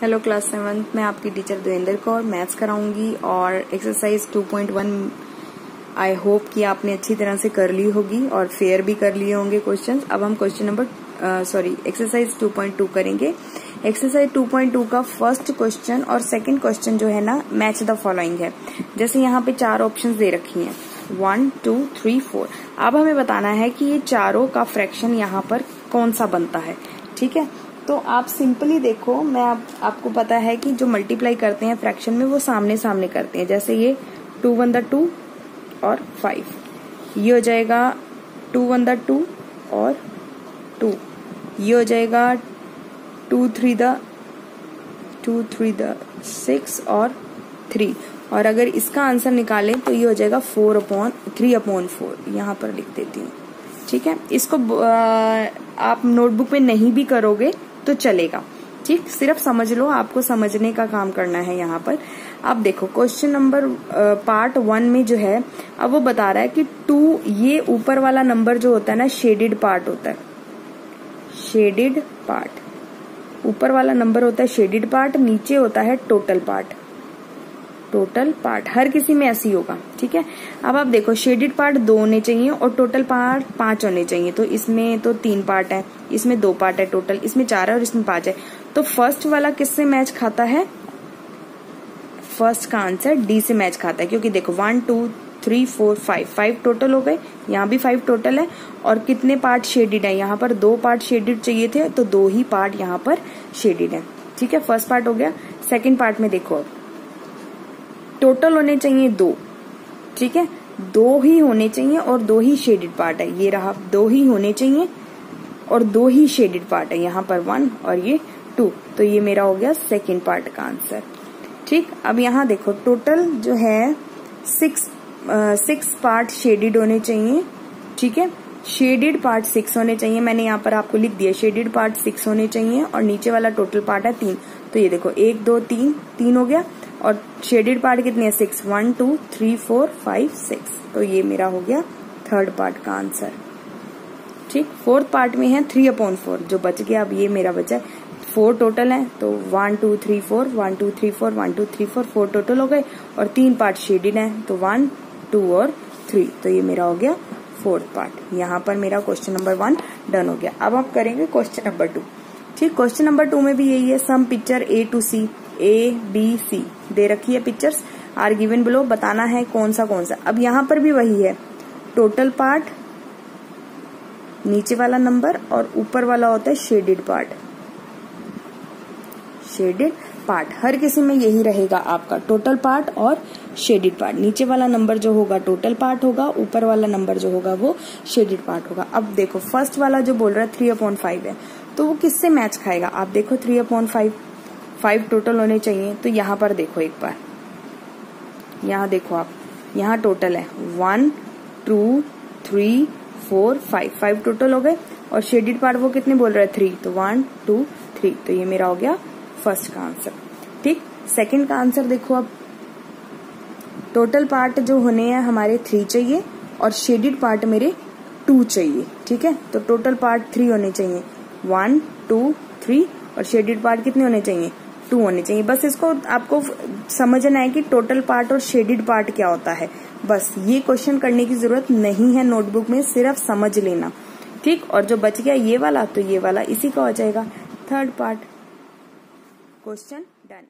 Hello class seventh मैं आपकी teacher Devendra Kaur maths कराऊँगी और एक्सरसाइज 2.1 आई होप कि आपने अच्छी तरह से कर ली होगी और फेयर भी कर लिए होंगे क्वेश्चंस अब हम क्वेश्चन नंबर सॉरी एक्सरसाइज 2.2 करेंगे. एक्सरसाइज 2.2 का फ़र्स्ट क्वेश्चन और सेकंड क्वेश्चन जो है ना मैच द फॉलोइंग है. जैसे यहाँ पे चार ऑप्शन दे रखी है. वन टू थ्री फोर अब हमें बताना है कि ये चारों का फ्रैक्शन यहाँ पर कौन सा बनता है? ठीक है? तो आप सिंपली देखो मैं आप, आपको पता है कि जो मल्टीप्लाई करते हैं फ्रैक्शन में वो सामने सामने करते हैं। जैसे ये टू वन द टू और फाइव ये हो जाएगा टू वन द टू और टू ये हो जाएगा two three the two three the six और थ्री और अगर इसका आंसर निकालें तो ये हो जाएगा four upon three upon four यहाँ पर लिख देती हूँ। ठीक है? इसको आप नोटबुक में नहीं भी करोगे तो चलेगा। ठीक? सिर्फ़ समझ लो, आपको समझने का काम करना है यहाँ पर। अब देखो क्वेश्चन नंबर पार्ट वन में जो है, अब वो बता रहा है कि टू ये ऊपर वाला नंबर जो होता है ना शेडेड पार्ट होता है। शेडेड पार्ट ऊपर वाला नंबर होता है शेडेड पार्ट नीचे होता है टोटल पार्ट टोटल पार्ट, हर किसी में ऐसी होगा, ठीक है? अब आप देखो शेडेड पार्ट दो होने चाहिए और टोटल पार्ट पाँच होने चाहिए। तो इसमें तो तीन पार्ट है, इसमें दो पार्ट है टोटल इसमें चार है और इसमें पाँच है। तो फ़र्स्ट वाला किससे मैच खाता है? फ़र्स्ट का आंसर डी से मैच खाता है, क्योंकि देखो one two three four five five total हो गए, यहाँ भी फाइव टोटल है, और कितने पार्ट शेडिड है? यहाँ पर दो पार्ट शेडिड चाहिए थे तो दो ही पार्ट यहाँ पर शेडिड है, ठीक है? फ़र्स्ट पार्ट हो गया सेकेंड पार्ट में देखो अब। टोटल होने चाहिए दो। ठीक है? दो ही होने चाहिए और दो ही शेडेड पार्ट है। ये रहा, दो ही होने चाहिए और दो ही शेडेड पार्ट है। यहाँ पर वन और ये टू तो ये मेरा हो गया सेकेंड पार्ट का आंसर ठीक? अब यहाँ देखो टोटल जो है सिक्स सिक्स पार्ट शेडेड होने चाहिए। ठीक है? शेडेड पार्ट सिक्स होने चाहिए। मैंने यहाँ पर आपको लिख दिया शेडेड पार्ट सिक्स होने चाहिए और नीचे वाला टोटल पार्ट है तीन। तो ये देखो, एक, दो, तीन। तीन हो गया। और शेडेड पार्ट कितने हैं? Six one two three four five six तो ये मेरा हो गया थर्ड पार्ट का आंसर ठीक? फोर्थ पार्ट में है थ्री अपॉन फोर जो बच गया, अब ये मेरा बचा फोर टोटल है तो one two three four one two three four one two three four four total हो गए. और तीन पार्ट शेडेड है तो वन टू और थ्री तो ये मेरा हो गया फोर्थ पार्ट यहाँ पर मेरा क्वेश्चन नंबर वन डन हो गया. अब आप करेंगे क्वेश्चन नंबर टू ठीक? क्वेश्चन नंबर टू में भी यही है some picture A to C A B C दे रखी है पिक्चर्स आर गिवन बिलो बताना है कौन सा कौन सा अब यहाँ पर भी वही है. टोटल पार्ट नीचे वाला नंबर और ऊपर वाला होता है शेडेड पार्ट शेडेड पार्ट हर किसी में यही रहेगा आपका टोटल पार्ट और शेडेड पार्ट नीचे वाला नंबर जो होगा टोटल पार्ट होगा, ऊपर वाला नंबर जो होगा वो शेडेड पार्ट होगा. अब देखो फ़र्स्ट वाला जो बोल रहा है थ्री अपॉइंट फाइव है तो वो किससे मैच खाएगा? आप देखो three upon five five total होने चाहिए तो यहाँ पर देखो एक बार। यहाँ देखो आप, यहाँ टोटल है। One two three four five five total हो गए। और शेडिड पार्ट वो कितने बोल रहे हैं? थ्री तो वन टू थ्री तो ये मेरा हो गया फ़र्स्ट का आंसर ठीक? सेकंड का आंसर देखो अब टोटल पार्ट जो होने हैं हमारे थ्री चाहिए और शेडिड पार्ट मेरे टू चाहिए। ठीक है? तो टोटल पार्ट थ्री होने चाहिए। वन टू थ्री और शेडिड पार्ट कितने होने चाहिए? टू होने चाहिए। बस इसको आपको समझना है कि टोटल पार्ट और शेडिड पार्ट क्या होता है। बस ये क्वेश्चन करने की ज़रूरत नहीं है नोटबुक में, सिर्फ़ समझ लेना। ठीक? और जो बच गया ये वाला तो ये वाला इसी का हो जाएगा। Third part question done